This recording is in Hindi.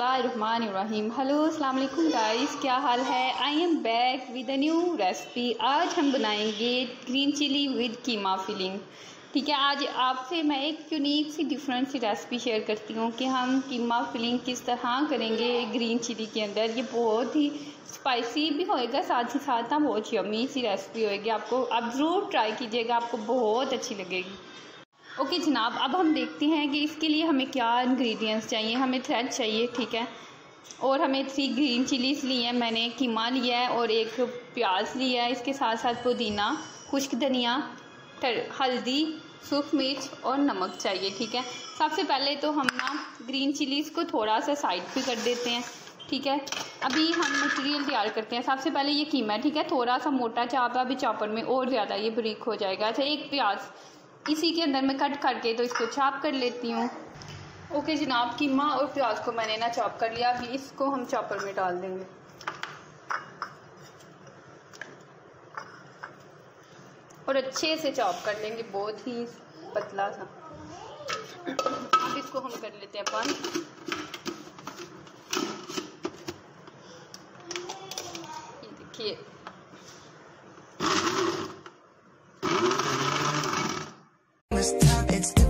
बिस्मिल्लाहिर्रहमानिर्रहीम। हेलो अस्सलाम वालेकुम गाइस, क्या हाल है? I am back with a new recipe आज हम बनाएँगे green chilli with keema filling ठीक है, आज आपसे मैं एक यूनिक सी डिफरेंट सी रेसिपी शेयर करती हूँ कि हम कीमा फिलिंग किस तरह करेंगे ग्रीन चिली के अंदर। ये बहुत ही स्पाइसी भी होएगा, साथ ही साथ ना बहुत यमी सी रेसिपी होएगी। आपको आप ज़रूर ट्राई कीजिएगा, आपको बहुत अच्छी लगेगी। ओके जनाब, अब हम देखते हैं कि इसके लिए हमें क्या इंग्रेडिएंट्स चाहिए, हमें थ्रेड चाहिए, ठीक है? और हमें थ्री ग्रीन चिलीज़ ली है, मैंने कीमा लिया है और एक प्याज लिया है, इसके साथ साथ पुदीना, खुश्क धनिया हल्दी, सूख मिर्च और नमक चाहिए, ठीक है? सबसे पहले तो हम ना ग्रीन चिलीज़ को थोड़ा सा साइड पे कर देते हैं, ठीक है? अभी हम मटेरियल तैयार करते हैं। सबसे पहले ये कीमा ठीक है? थोड़ा सा मोटा चाप है अभी चॉपर में और ज़्यादा ये ब्रिक हो जाएगा। अच्छा एक प्याज इसी के अंदर मैं कट करके तो इसको चॉप कर लेती हूँ। ओके जनाब कीमा और प्याज को मैंने ना चॉप कर लिया। अभी इसको हम चॉपर में डाल देंगे। और अच्छे से चॉप कर लेंगे, बहुत ही पतला सा। अब इसको हम कर लेते हैं अपन time. It's the